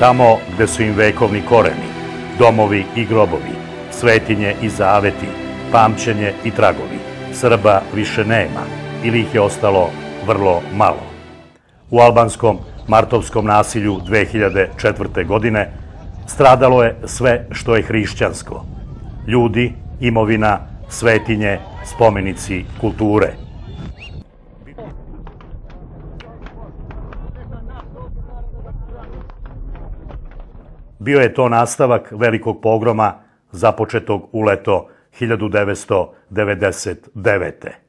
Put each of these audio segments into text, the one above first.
Tamo gde su im vekovni koreni, domovi i grobovi, svetinje i zaveti, pamćenje i tragovi. Srba više nema ili ih je ostalo vrlo malo. U albanskom martovskom nasilju 2004. godine stradalo je sve što je hrišćansko. Ljudi, imovina, svetinje, spomenici kulture. Bio je to nastavak velikog pogroma započetog u leto 1999.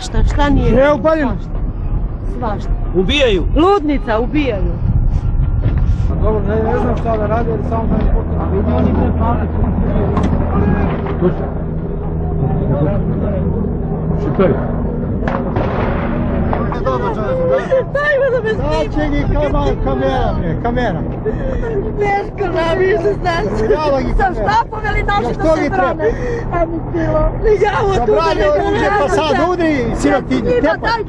Svašta, šta nije? Je upaljeno? Svašta. Svašta. Ubijaju. Ludnica, ubijaju. Pa dobro, ne, ne znam šta da radi, ali samo da ne potrebno. Vidi oni ne pali. Čitaj. Dajmo da me snima. Čekaj, kamera, kamera, bre, kamera. Teško nam je se znaš. Štapovali Na noši što da se brane. A mi bilo. Javo tu da Zabrani ne oružje, pa sad udri, sirotinje,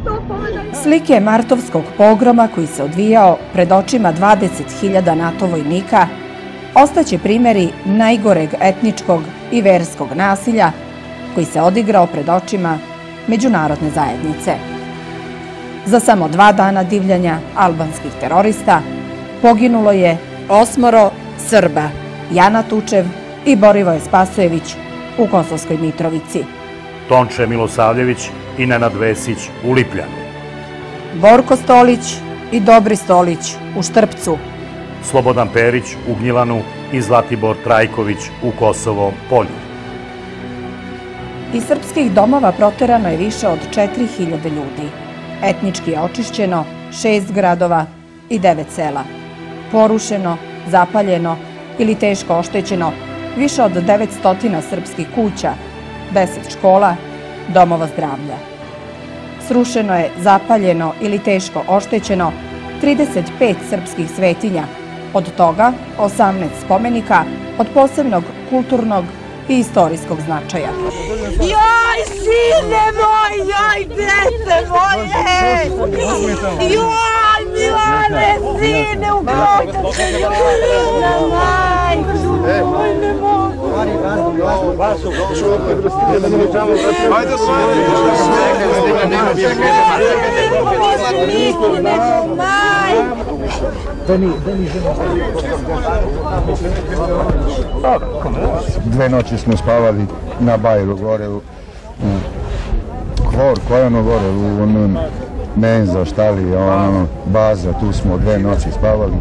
to povedaj. Slike martovskog pogroma koji se odvijao pred očima 20.000 NATO vojnika ostaće primjeri najgoreg etničkog i verskog nasilja koji se odigrao pred očima međunarodne zajednice. Za samo dva dana divljanja albanskih terorista poginulo je osmoro Srba, Jana Tučev i Borivoje Spasojević u Kosovskoj Mitrovici. Tonče Milosavljević i Nenad Vesić u Lipljanu. Borko Stolić i Dobri Stolić u Štrpcu, Slobodan Perić u Gnjilanu i Zlatibor Trajković u Kosovom polju. Iz srpskih domova proterano je više od 4000 ljudi. Etnički je očišćeno šest gradova i devet sela. Porušeno, zapaljeno ili teško oštećeno više od 900 srpskih kuća, 10 škola, domova zdravlja. Srušeno je, zapaljeno ili teško oštećeno 35 srpskih svetinja, od toga 18 spomenika od posebnog kulturnog i istorijskog značaja. Joj, sine moj, joj, dete moje! Joj, Milane, sine, u grobu! Na majku, oj, ne mogu! Ajde Niku, nego majku! Dve noći smo spavali na Bajru gore u, u Kvor, ono gore u onom menza, štali, ono, baza, tu smo dve noći spavali.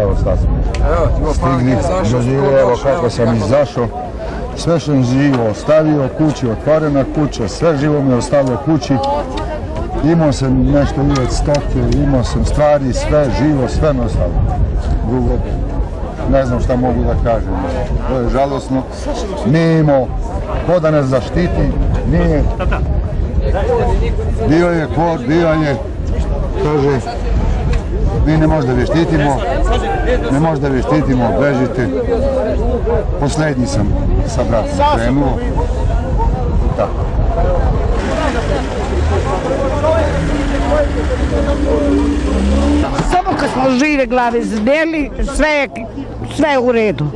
Evo sad smo stigli, doživio, evo kako sam izašao. Sve sam živo ostavio kući, otvorena kuća, sve živo mi je ostavio kući. Imao sam nešto i od stoke, imao sam stvari, sve živo, sve me. Drugo, ne znam šta mogu da kažem. To je žalosno. Nije imao ko da nas zaštiti, nije. Bio je kvor, bio je, kaže, mi ne možda vi štitimo, ne možda vi štitimo, bežite. Posljednji sam sa bratom krenuo. Tako. Samo kad smo žive glave zneli, sve je, sve u redu.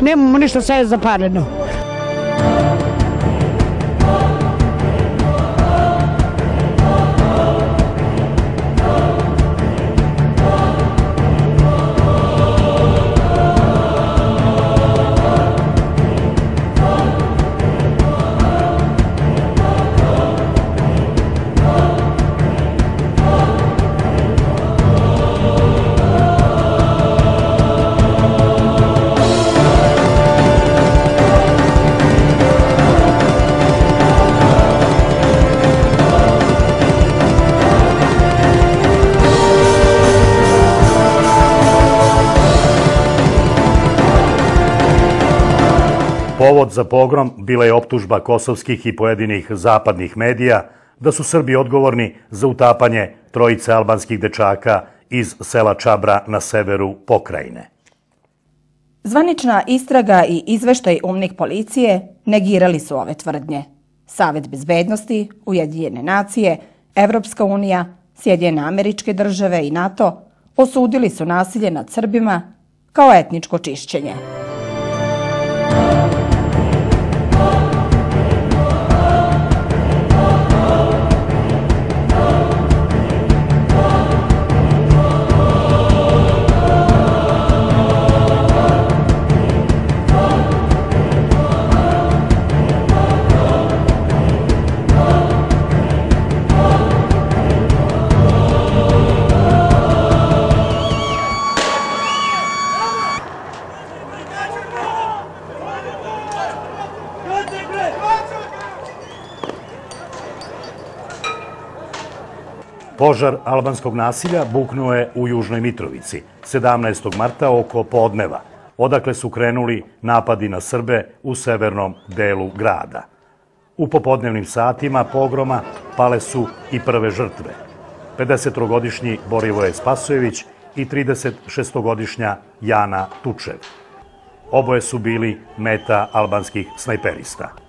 Nemamo ništa, sve je zapaljeno. Povod za pogrom bila je optužba kosovskih i pojedinih zapadnih medija da su Srbi odgovorni za utapanje trojice albanskih dečaka iz sela Čabra na severu pokrajine. Zvanična istraga i izveštaj umnik policije negirali su ove tvrdnje. Savet bezbednosti, Ujedinjene nacije, Evropska unija, Sjedinjene američke države i NATO osudili su nasilje nad Srbima kao etničko čišćenje. Požar albanskog nasilja buknuo je u Južnoj Mitrovici 17. marta oko podneva, odakle su krenuli napadi na Srbe u severnom delu grada. U popodnevnim satima pogroma pale su i prve žrtve. 53-godišnji Borivoje Spasojević i 36-godišnja Jana Tučev. Oboje su bili meta albanskih snajperista.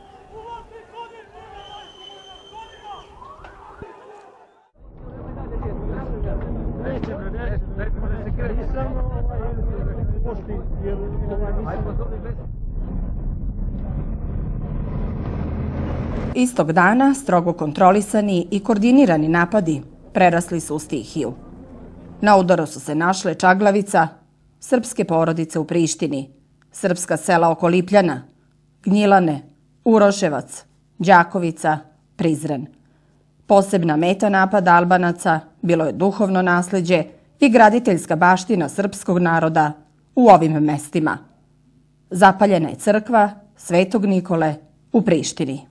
Istog dana strogo kontrolisani i koordinirani napadi prerasli su u stihiju. Na udaru su se našle Čaglavica, srpske porodice u Prištini, srpska sela oko Lipljana, Gnjilane, Uroševac, Đakovica, Prizren. Posebna meta napada Albanaca bilo je duhovno nasleđe i graditeljska baština srpskog naroda u ovim mestima. Zapaljena je crkva Svetog Nikole u Prištini.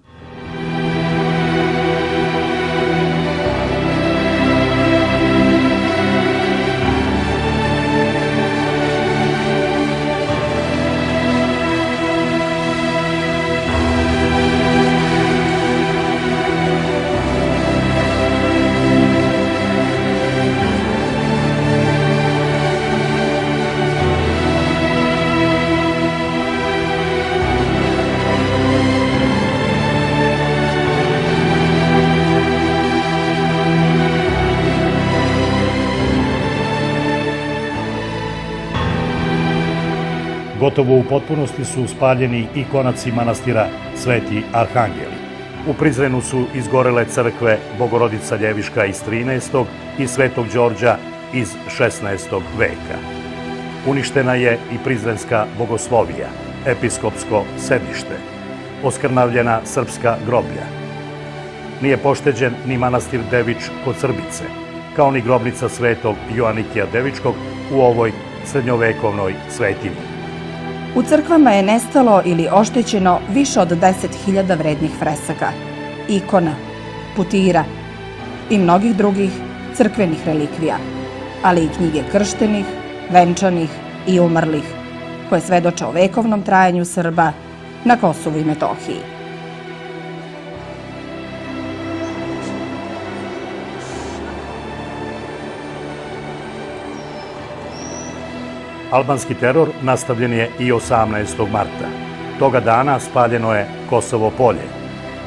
Gotovo u potpunosti su spaljeni i konaci manastira Sveti Arhangeli. U Prizrenu su izgorele crkve Bogorodica Ljeviška iz 13. i Svetog Đorđa iz 16. veka. Uništena je i Prizrenska bogoslovija, episkopsko sedište, oskrnavljena srpska groblja. Nije pošteđen ni manastir Dević kod Srbice, kao ni grobnica svetog Joanikija Devičkog u ovoj srednjovekovnoj svetini. U crkvama je nestalo ili oštećeno više od 10.000 vrednih fresaka, ikona, putira i mnogih drugih crkvenih relikvija, ali i knjige krštenih, venčanih i umrlih, koje svedoče o vekovnom trajanju Srba na Kosovu i Metohiji. Albanski teror nastavljen je i 18. marta. Toga dana spaljeno je Kosovo polje,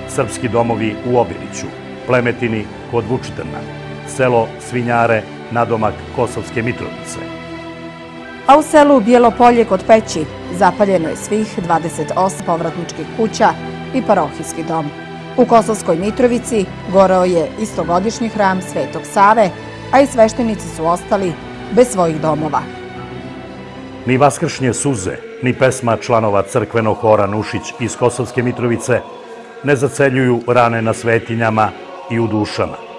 srpski domovi u Obiliću, Plemetini kod Vučitrna, selo Svinjare, nadomak Kosovske Mitrovice. A u selu Bijelo polje kod Peći zapaljeno je svih 28 povratničkih kuća i parohijski dom. U Kosovskoj Mitrovici goreo je istogodišnji hram Svetog Save, a i sveštenici su ostali bez svojih domova. Ni vaskršnje suze, ni pesma članova crkvenog hora Nušić iz Kosovske Mitrovice ne zaceljuju rane na svetinjama i u dušama.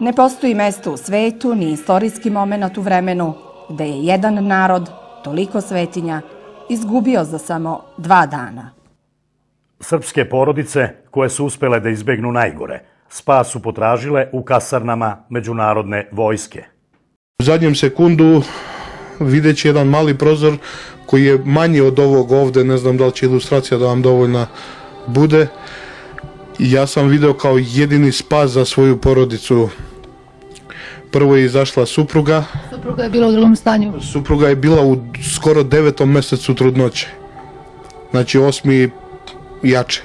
Ne postoji mesto u svetu ni istorijski moment u vremenu gde je jedan narod, toliko svetinja, izgubio za samo dva dana. Srpske porodice koje su uspele da izbegnu najgore, spas su potražile u kasarnama međunarodne vojske. U zadnjem sekundu videći jedan mali prozor koji je manji od ovog ovde, ne znam da li će ilustracija da vam dovoljna bude. Ja sam video kao jedini spas za svoju porodicu. Prvo je izašla supruga, Supruga je bila u drugom stanju. supruga je bila u skoro devetom mesecu trudnoće. Znači osmi jače.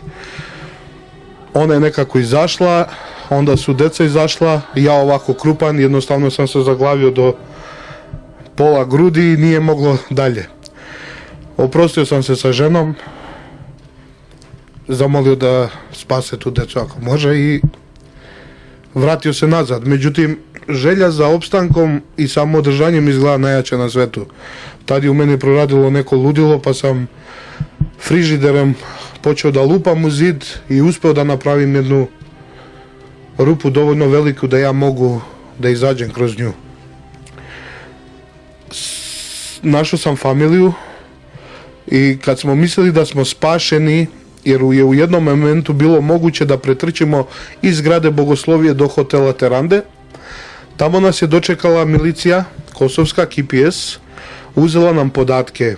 Ona je nekako izašla, onda su deca izašla, ja ovako krupan, jednostavno sam se zaglavio do pola grudi i nije moglo dalje. Oprostio sam se sa ženom, zamolio da spase tu decu ako može i vratio se nazad. Međutim, želja za opstankom i samoodržanjem izgleda najjače na svetu. Tad je u meni proradilo neko ludilo pa sam frižiderem počeo da lupam u zid i uspeo da napravim jednu rupu dovoljno veliku da ja mogu da izađem kroz nju. Našao sam familiju i kad smo mislili da smo spašeni, jer je u jednom momentu bilo moguće da pretrčimo iz zgrade Bogoslovije do hotela Terande, tamo nas je dočekala milicija, kosovska KPS, uzela nam podatke,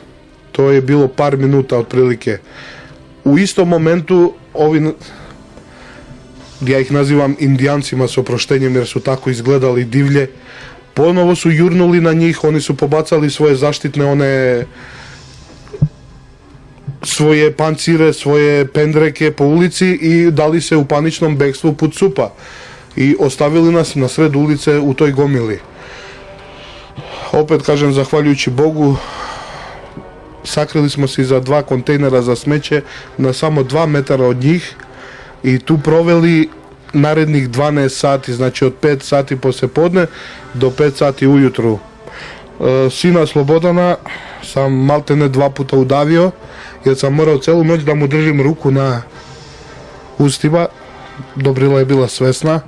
to je bilo par minuta otprilike. U istom momentu ovi, ja ih nazivam indijancima s oproštenjem jer su tako izgledali divlje, ponovo su jurnuli na njih, oni su pobacali svoje zaštitne one svoje pancire, svoje pendreke po ulici i dali se u paničnom bekstvu put supa i ostavili nas na sred ulice u toj gomili. Opet kažem, zahvaljujući Bogu, sakrili smo se iza dva kontejnera za smeće na samo dva metara od njih i tu proveli narednih 12 sati, znači od 5 sati posle podne do 5 sati ujutru. E, sina Slobodana sam maltene dva puta udavio jer sam morao celu noć da mu držim ruku na ustima. Dobrila je bila svesna,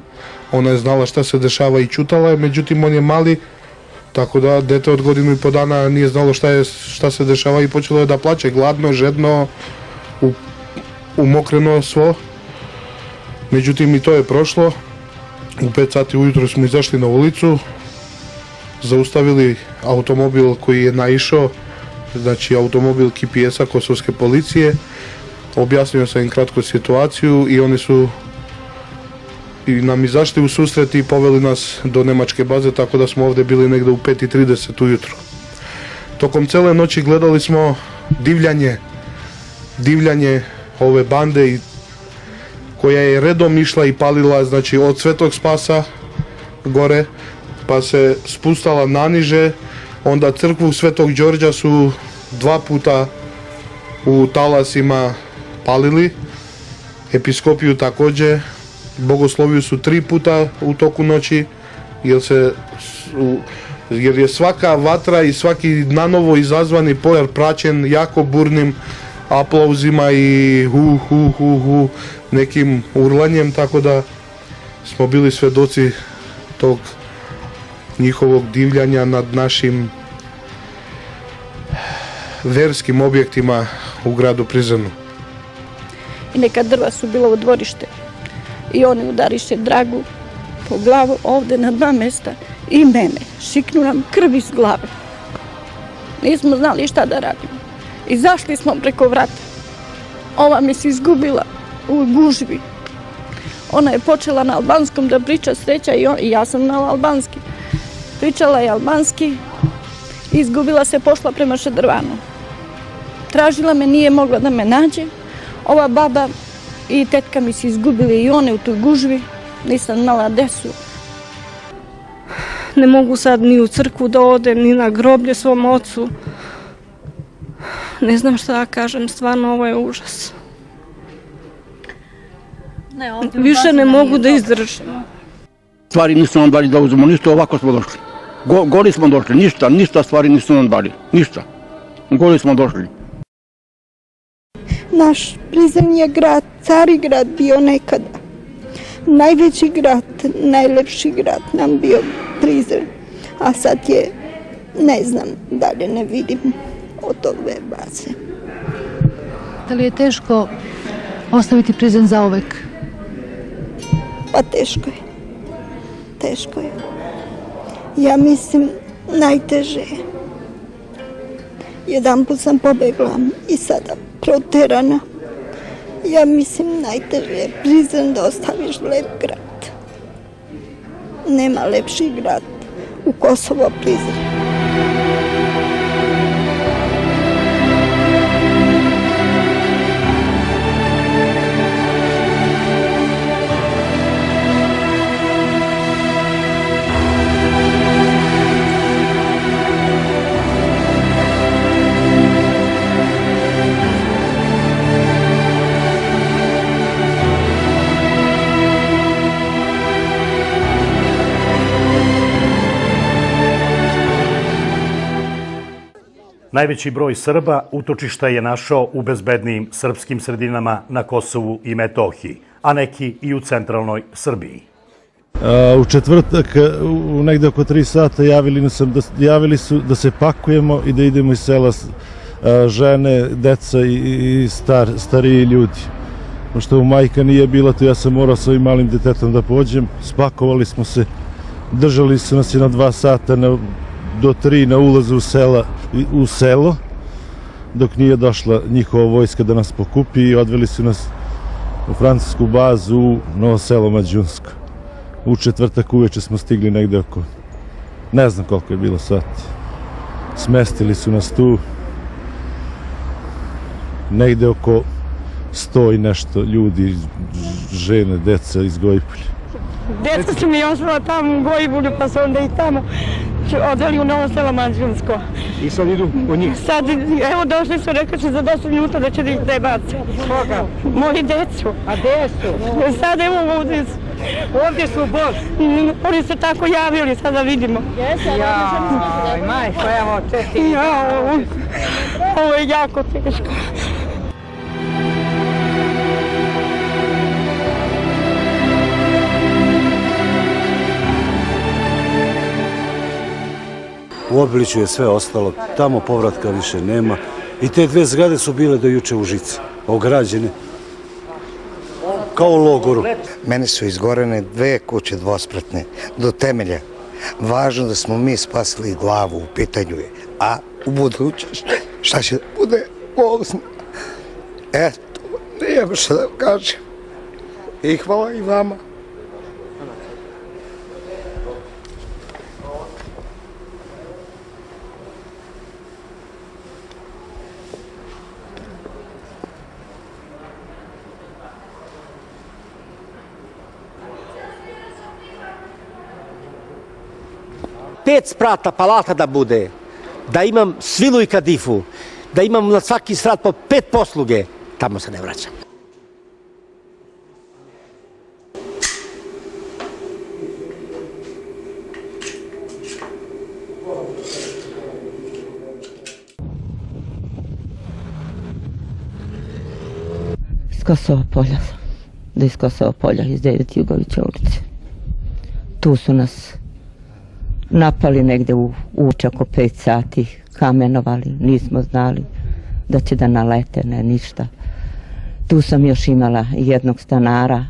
ona je znala šta se dešava i čutala je, međutim on je mali, tako da dete od godinu i po dana nije znalo šta, je, šta se dešava i počelo je da plače gladno, žedno, u, umokreno svo. Međutim i to je prošlo. U 5 sati ujutro smo izašli na ulicu, zaustavili automobil koji je naišao, znači automobil KPS-a Kosovske policije. Objasnio sam im kratko situaciju i oni su i nam izašli u susret i poveli nas do nemačke baze, tako da smo ovde bili negde u 5.30 ujutro. Tokom cele noći gledali smo divljanje, divljanje ove bande i koja je redom išla i palila znači od Svetog Spasa gore pa se spustala naniže onda crkvu Svetog Đorđa su dva puta u talasima palili episkopiju takođe bogosloviju su tri puta u toku noći jer se su, jer je svaka vatra i svaki nanovo izazvani pojar praćen jako burnim aplauzima i hu hu hu hu nekim urlanjem tako da smo bili svedoci tog njihovog divljanja nad našim verskim objektima u gradu Prizrenu. I neka drva su bila u dvorište. I oni udariše dragu po glavu ovde na dva mesta i mene. Šiknu nam krv iz glave. Nismo znali šta da radimo. Izašli smo preko vrata. Ova mi se izgubila u gužvi. Ona je počela na albanskom da priča sreća i, i ja sam na albanski. Pričala je albanski, izgubila se, pošla prema Šedrvanu. Tražila me, nije mogla da me nađe. Ova baba i tetka mi se izgubili i one u toj gužvi. Nisam znala gde su. Ne mogu sad ni u crkvu da odem, ni na groblje svom ocu. Ne znam šta da kažem, stvarno ovo je užas. Više ne mogu da izdržim. Stvari nisu nam dali da uzmemo, ništa ovako smo došli. Go, goli smo došli, ništa, ništa stvari nisu nam dali, ništa. Goli smo došli. Naš Prizren je grad, cari grad bio nekada. Najveći grad, najlepši grad nam bio Prizren. A sad je, ne znam, dalje ne vidim od ove baze. Da li je teško ostaviti Prizren za uvek? Pa teško je. Teško je. Ja mislim najteže je. Jedan put sam pobegla i sada proterana. Ja mislim najteže je Prizren da ostaviš lep grad. Nema lepši grad u Kosovo Prizren. Najveći broj Srba utočišta je našao u bezbednijim srpskim sredinama na Kosovu i Metohiji, a neki i u centralnoj Srbiji. U četvrtak, u negde oko 3 sata, javili, sam da, javili su da se pakujemo i da idemo iz sela žene, deca i, star, stariji ljudi. Pošto majka nije bila tu, ja sam morao sa ovim malim detetom da pođem. Spakovali smo se, držali su nas i na dva sata na, do tri na ulazu u, sela, u selo, dok nije došla njihova vojska da nas pokupi i odveli su nas u francusku bazu u Novo selo Mađunsko. U četvrtak uveče smo stigli negde oko, ne znam koliko je bilo sati. Smestili su nas tu, negde oko sto i nešto ljudi, žene, deca iz Gojpolja. Deca su mi ostala tamo u Gojbulju, pa su onda i tamo odveli u Novo selo Mađunsko. I sad idu od njih? Sad, evo došli su, rekli će za 10 minuta da će da ih prebace. Koga? Moji decu. A gde su? Sad evo ovdje su. Ovdje su bož. Oni su tako javili, sad da vidimo. Jaj, majko, evo, česti. Ja, ovo je jako teško. U Obiliću je sve ostalo, tamo povratka više nema. I te dve zgrade su bile do juče u žici, ograđene, kao u logoru. Mene su izgorene dve kuće dvospratne, do temelja. Važno da smo mi spasili glavu, u pitanju je. A u budućnost, šta će da bude bolesno? Eto, nijem šta da kažem. I hvala i vama. Pet sprata palata da bude, da imam svilu i kadifu, da imam na svaki strat po pet posluge, tamo se ne vraćam. Iz Kosova polja. Da iz Kosova polja, iz 9 Jugovića ulice. Tu su nas napali negde u uče oko 5 sati, kamenovali, nismo znali da će da nalete, ne ništa. Tu sam još imala jednog stanara,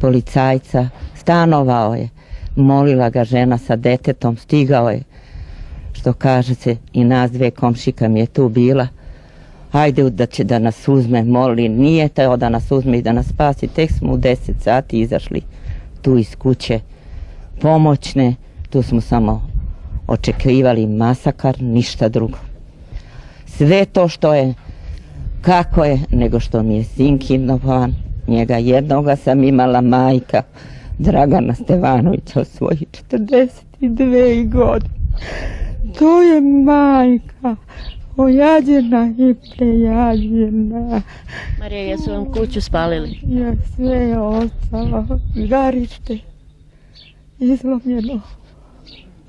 policajca, stanovao je, molila ga žena sa detetom, stigao je, što kaže se, i nas dve komšika mi je tu bila, hajde da će da nas uzme, moli, nije teo da nas uzme i da nas spasi, tek smo u 10 sati izašli tu iz kuće, pomoćne, tu smo samo očekivali masakar, ništa drugo. Sve to što je, kako je, nego što mi je sin kidnapovan, njega jednoga sam imala majka, Dragana Stevanovića od svojih 42 godine. To je majka, ojađena i prejađena. Marija, jesu vam kuću spalili? Ja sve je ostalo, garište, izlomljeno.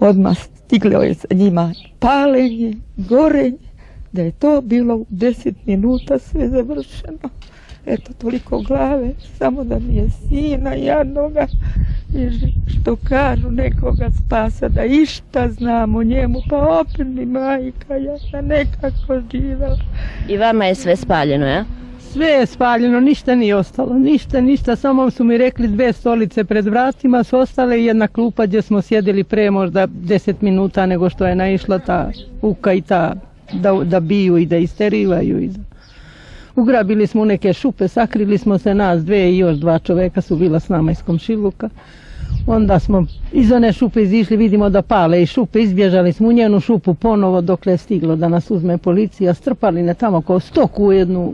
Odmah stiglo je sa njima palenje, gorenje, da je to bilo u deset minuta sve završeno. Eto, toliko glave, samo da mi je sina jadnoga i što kažu nekoga spasa, da išta znam o njemu, pa opet mi majka, ja sam nekako živela. I vama je sve spaljeno, ja? Sve je spaljeno, ništa nije ostalo, ništa, ništa, samo su mi rekli dve stolice pred vratima su ostale i jedna klupa gdje smo sjedili pre možda deset minuta nego što je naišla ta uka i ta da, da biju i da isterivaju i da... Ugrabili smo neke šupe, sakrili smo se nas dve i još dva čoveka su bila s nama iz komšiluka. Onda smo iz one šupe izišli, vidimo da pale i šupe, izbježali smo u njenu šupu ponovo dokle je stiglo da nas uzme policija, strpali ne tamo kao stoku u jednu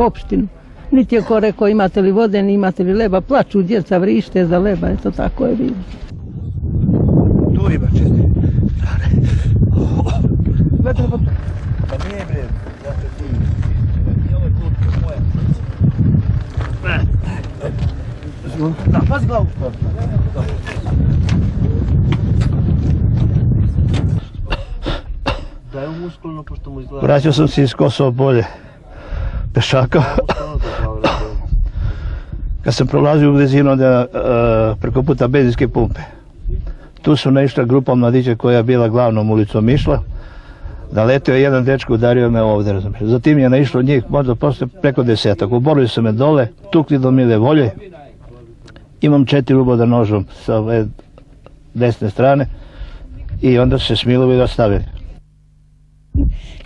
opštinu. Niti je ko rekao imate li vode, ni imate li leba, plaču djeca, vrište za leba, eto tako je bilo. Tu riba čisti. Pa nije bre, ja se ti. Da, pazi glavu. Daj mu muskulno, pošto mu izgleda. Vraćao sam se iz Kosova polje. Pešaka. Kad sam prolazio u blizinu uh, preko puta benzinske pumpe. Tu su naišla grupa mladića koja je bila glavnom ulicom išla. Naletio je jedan dečko, udario me ovdje, razumiješ. Zatim je naišlo njih možda posle preko desetak. Uborili su me dole, tukli do mile volje. Imam četiri uboda nožom sa ove desne strane i onda su se smilovi da stavili.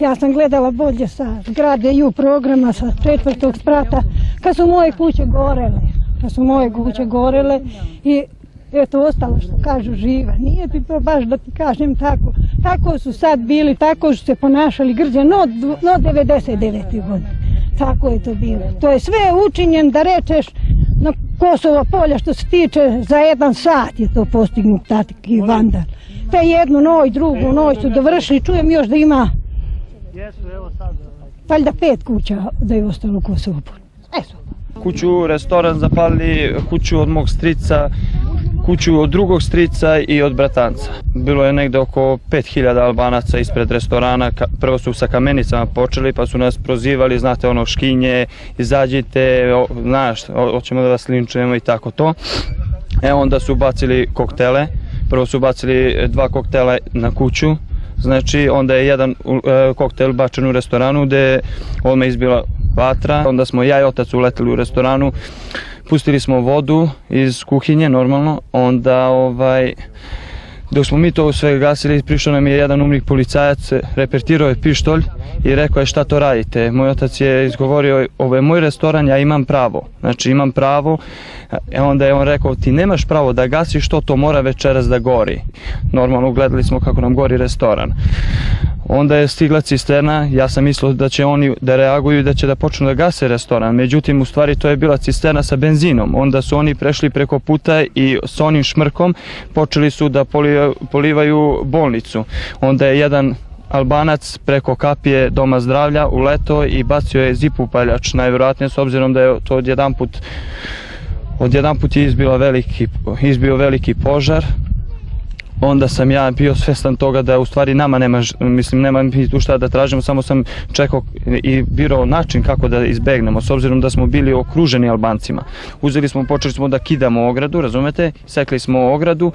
Ja sam gledala bolje sa zgrade ju programa sa četvrtog sprata kad su moje kuće gorele. Kad su moje kuće gorele i eto ostalo što kažu živa. Nije ti to baš da ti kažem tako. Tako su sad bili, tako su se ponašali grđe no, no 99. godine. Tako je to bilo. To je sve učinjen da rečeš na Kosovo polja što se tiče za jedan sat je to postignut taki vandal. Te jednu noj, drugu noj su dovršili. Čujem još da ima valjda pet kuća da je ostalo u Kosovo polju. kuću, restoran zapalili, kuću od mog strica, kuću od drugog strica i od bratanca. Bilo je negde oko 5000 albanaca ispred restorana, prvo su sa kamenicama počeli pa su nas prozivali, znate ono škinje, izađite, o, znaš, ho- hoćemo da vas linčujemo i tako to. E onda su bacili koktele, prvo su bacili dva koktela na kuću, Znači, onda je jedan e, koktel bačen u restoranu gde je odmah izbila vatra. Onda smo ja i otac uleteli u restoranu, pustili smo vodu iz kuhinje normalno, onda ovaj dok smo mi to sve gasili, prišao nam je jedan umnik policajac, repertirao je pištolj i rekao je šta to radite. Moj otac je izgovorio, ovo je moj restoran, ja imam pravo. Znači imam pravo, e onda je on rekao ti nemaš pravo da gasiš to, to mora večeras da gori. Normalno gledali smo kako nam gori restoran. Onda je stigla cisterna, ja sam mislio da će oni da reaguju i da će da počnu da gase restoran, međutim u stvari to je bila cisterna sa benzinom. Onda su oni prešli preko puta i s onim šmrkom počeli su da polivaju, bolnicu. Onda je jedan Albanac preko kapije doma zdravlja uleto i bacio je zipu paljač, najvjerojatnije s obzirom da je to odjedanput odjedanput je izbila veliki, izbio veliki požar onda sam ja bio svestan toga da u stvari nama nema, mislim, nema mi tu šta da tražimo, samo sam čekao i birao način kako da izbegnemo, s obzirom da smo bili okruženi Albancima. Uzeli smo, počeli smo da kidamo ogradu, razumete, sekli smo ogradu,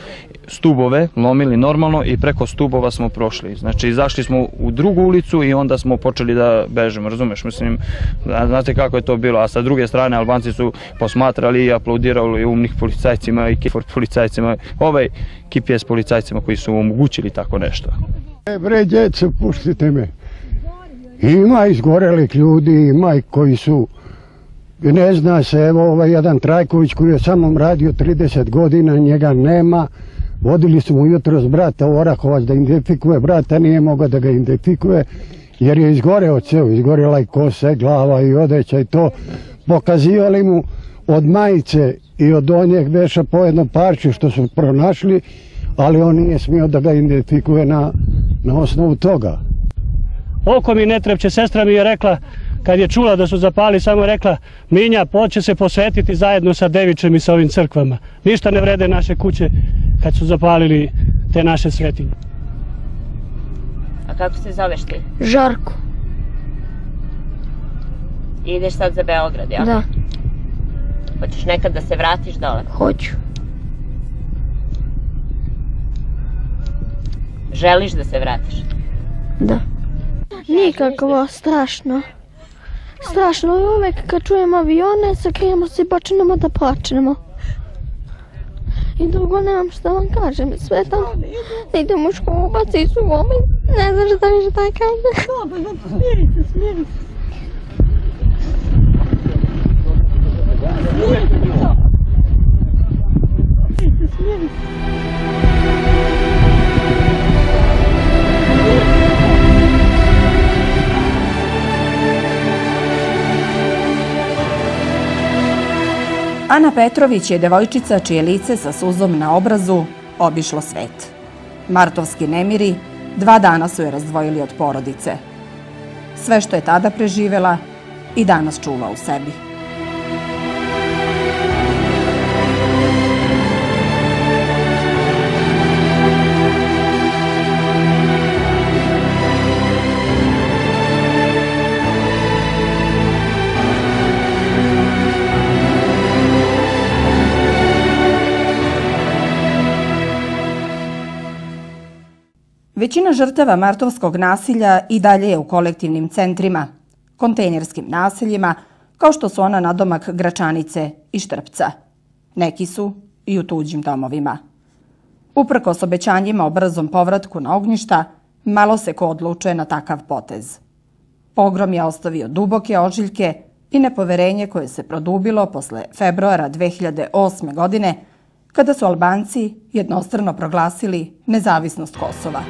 stubove, lomili normalno i preko stubova smo prošli. Znači, izašli smo u drugu ulicu i onda smo počeli da bežemo, razumeš, mislim, zna- znate kako je to bilo, a sa druge strane Albanci su posmatrali i aplaudirali umnih policajcima i KFOR policajcima, ovaj KPS policajcima koji su omogućili tako nešto. E, bre, djece, pustite me. Ima izgorelih ljudi, ima i koji su, ne zna se, evo ovaj jedan Trajković koji je samom radio 30 godina, njega nema. Vodili smo jutro s brata Orahovac da identifikuje brata, nije mogao da ga identifikuje jer je izgoreo ceo, izgorela i kosa, i glava i odeća i to. Pokazivali mu od majice i od donjeg beša po jedno parče što su pronašli, ali on nije smio da ga identifikuje na, na osnovu toga. Oko mi ne trepće, sestra mi je rekla, kad je čula da su zapali, samo je rekla, Minja, poće se posvetiti zajedno sa Devičem i sa ovim crkvama. Ništa ne vrede naše kuće kad su zapalili te naše svetinje. A kako se zoveš ti? Žarko. I ideš sad za Beograd, ja? Da. Hoćeš nekad da se vratiš dole? Hoću. Želiš da se vratiš? Da. Nikakvo, strašno. Strašno je uvek kad čujemo avione, sakrijemo se i počnemo da plačemo. I drugo nemam šta vam kažem, sve tamo idem u školu, baci su gome, ne znaš šta mi šta kaže. Dobro, smirite, smirite. Petrović je devojčica čije lice sa suzom na obrazu obišlo svet. Martovski nemiri dva dana su je razdvojili od porodice. Sve što je tada preživela i danas čuva u sebi. Većina žrtava martovskog nasilja i dalje je u kolektivnim centrima, kontejnerskim naseljima, kao što su ona nadomak Gračanice i Štrpca. Neki su i u tuđim domovima. Uprkos obećanjima o brzom povratku na ognjišta, malo se ko odlučuje na takav potez. Pogrom je ostavio duboke ožiljke i nepoverenje koje se produbilo posle februara 2008. godine, kada su Albanci jednostrano proglasili nezavisnost Kosova.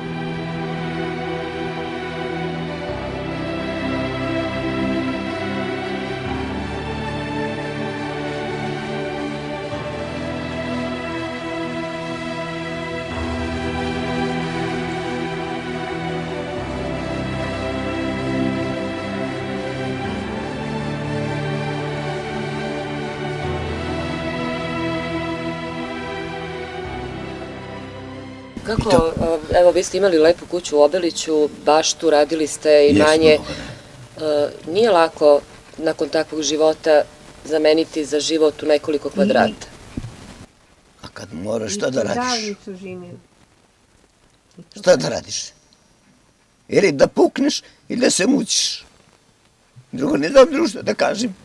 Kako, evo vi ste imali lepu kuću u Obeliću, baštu, radili ste imanje. Nije lako nakon takvog života zameniti za život u nekoliko kvadrata. A kad moraš šta da radiš? Šta da radiš? Ili da pukneš ili da se mučiš. Drugo ne znam društvo da kažem.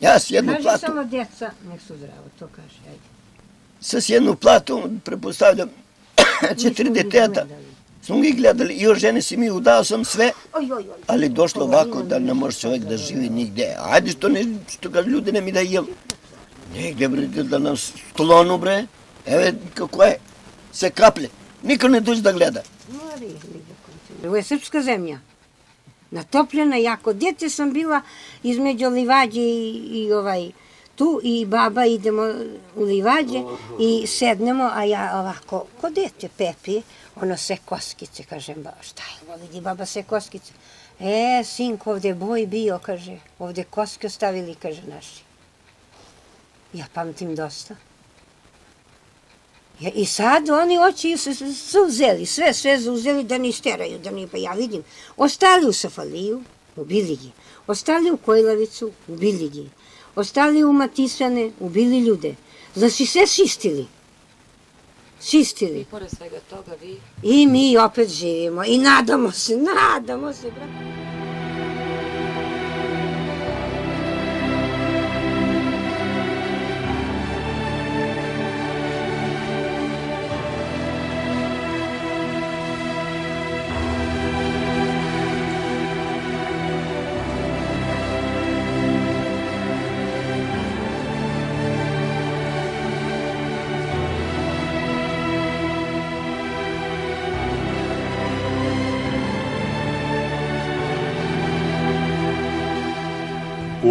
Ja s jednu Kaži platu... samo djeca, nek su zdravo, to kaže, ajde. Sa s jednu platu, prepostavljam, četiri deteta, smo ih gledali i o žene si mi udao sam sve, ali došlo ovako da ne može čovjek da živi nigde. Ajde što, ne, što ga ljudi ne mi da jel. Negde bre, da nas sklonu bre, evo kako je, se kaplje. Niko ne dođe da gleda. Ovo je srpska zemlja. Natopljena jako. Djete sam bila između Livađe i, ovaj, tu i baba idemo u Livađe i sednemo, a ja ovako, ko dete Pepi, ono se koskice, kažem, ba, šta je vidi baba se koskice. E, sinko, ovde boj bio, kaže, ovde koske ostavili, kaže, naši. Ja pamtim dosta. I sad oni oči su, su, su uzeli, sve, sve su uzeli da ni steraju, da ni, pa ja vidim. Ostali u Safaliju, u Biligi. Ostali u Kojlavicu, u Biligi. Ostali u Matisane, ubili ljude. Znači sve čistili. Čistili. I pored svega toga vi... I mi opet živimo. I nadamo se, nadamo se. brate.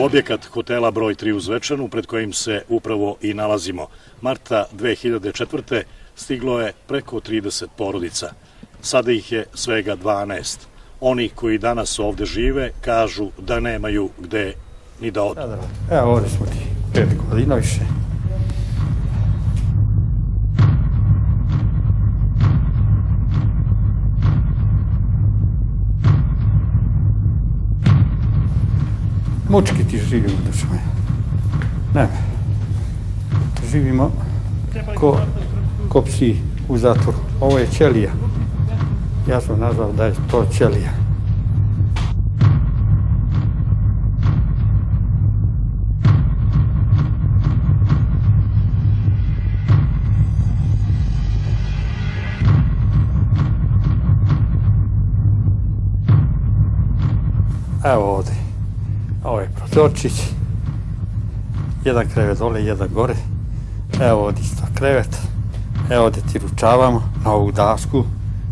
Objekat hotela broj 3 u Zvečanu, pred kojim se upravo i nalazimo. Marta 2004. stiglo je preko 30 porodica. Sada ih je svega 12. Oni koji danas ovde žive kažu da nemaju gde ni da odu. Evo ovdje smo ti, pet godina više. Mučki ti živimo, moja. Ne, živimo ko, ko psi u zatvoru. Ovo je ćelija. Ja sam nazvao da je to ćelija. Evo ovdje. Prozorčić. Jedan krevet dole, jedan gore. Evo ovdje isto krevet. Evo ovdje ti ručavamo na ovu dasku.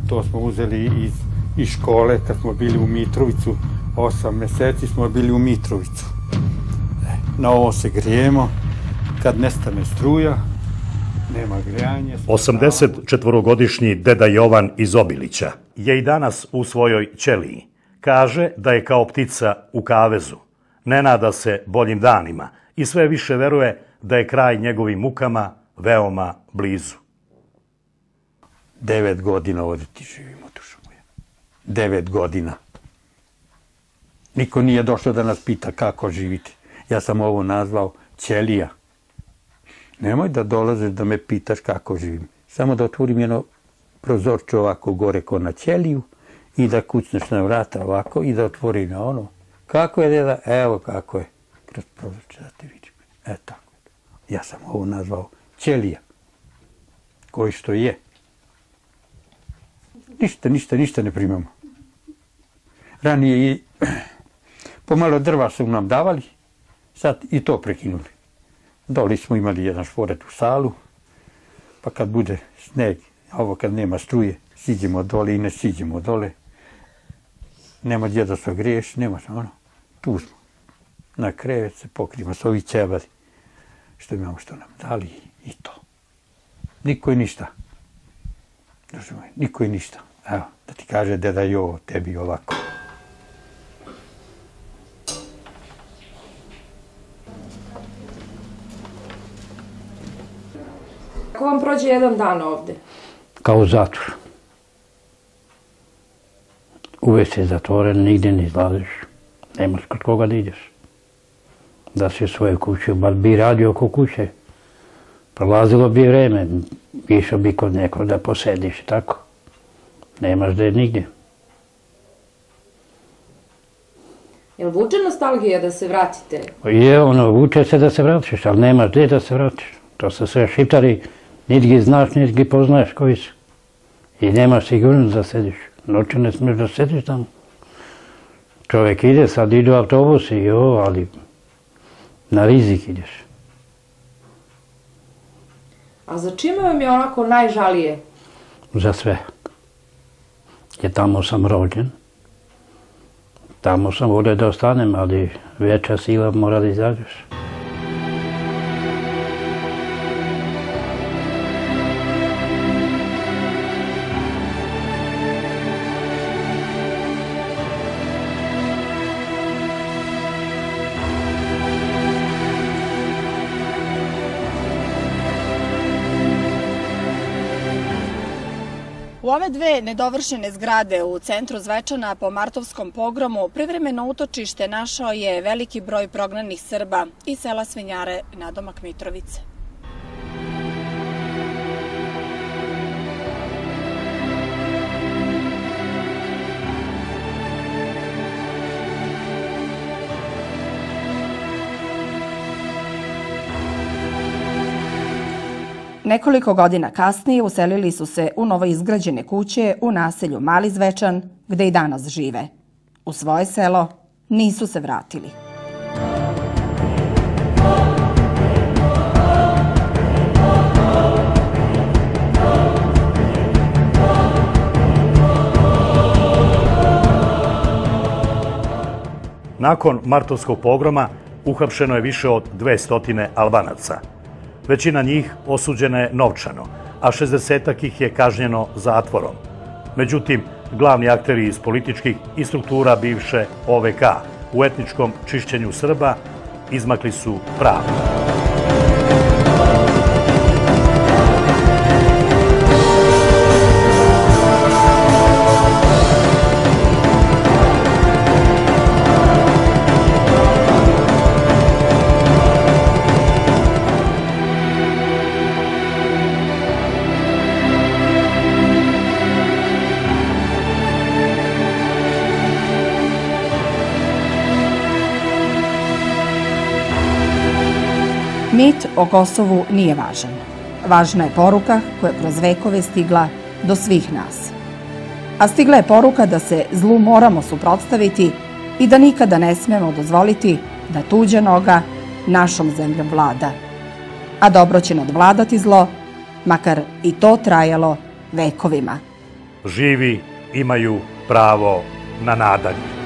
To smo uzeli iz, iz škole kad smo bili u Mitrovicu. Osam mjeseci smo bili u Mitrovicu. E, na ovo se grijemo. Kad nestane struja, nema grijanje. 84-godišnji deda Jovan iz Obilića je i danas u svojoj ćeliji. Kaže da je kao ptica u kavezu. Ne nada se boljim danima i sve više veruje da je kraj njegovim mukama veoma blizu. Devet godina ovdje ti živimo, dušo moja. Devet godina. Niko nije došao da nas pita kako živite. Ja sam ovo nazvao ćelija. Nemoj da dolaziš da me pitaš kako živim. Samo da otvorim jedno prozorče ovako gore ko na ćeliju i da kucneš na vrata ovako i da otvori na ono. Kako je deda? Evo kako je. Kroz prozorče da te. E tako. Ja sam ovo nazvao ćelija. Koji što je. Ništa, ništa, ništa ne primamo. Ranije i pomalo drva su nam davali, sad i to prekinuli. Doli smo imali jedan šporet u salu, pa kad bude sneg, ovo kad nema struje, siđemo dole i ne siđemo dole. Nema gdje da se griješ, nema ono, tu smo. Na krevet se pokrijemo s ovi ćebali, što imamo što nam dali i to. Niko i ništa. Razumije, niko i ništa. Evo, da ti kaže deda jo, tebi ovako. Kako vam prođe jedan dan ovde? Kao zatvor. Uvijek je zatvoren, nigdje ne izlaziš. Nemaš kod koga da ideš. Da si u svojoj kući, bar bi radio oko kuće. Prolazilo bi vreme, išao bi kod nekog da posediš, tako. Nemaš da je nigdje. Jel vuče nostalgija da se vratite? Je, ono, vuče se da se vratiš, ali nemaš gdje da se vratiš. To su sve šiptari, niti znaš, niti gi poznaješ koji su. I nemaš sigurnost da sediš. Noću ne smiješ da sediš tamo. Čovjek ide, sad idu autobusi, jo, ali na rizik ideš. A za čime vam je onako najžalije? Za sve. Jer tamo sam rođen. Tamo sam volio da ostanem, ali veća sila mora da izađeš. Ove dve nedovršene zgrade u centru Zvečana po Martovskom pogromu privremeno utočište našao je veliki broj prognanih Srba i sela Svenjare nadomak Mitrovice. Nekoliko godina kasnije uselili su se u novo izgrađene kuće u naselju Mali Zvečan, gde i danas žive. U svoje selo nisu se vratili. Nakon martovskog pogroma uhapšeno je više od 200 Albanaca. Većina njih osuđena je novčano, a 60 ih je kažnjeno zatvorom. Međutim, glavni akteri iz političkih i struktura bivše OVK u etničkom čišćenju Srba izmakli su pravno. O Kosovu nije važan. Važna je poruka koja je kroz vekove stigla do svih nas. A stigla je poruka da se zlu moramo suprotstaviti i da nikada ne smemo dozvoliti da tuđa noga našom zemljom vlada. A dobro će nadvladati zlo, makar i to trajalo vekovima. Živi imaju pravo na nadanje.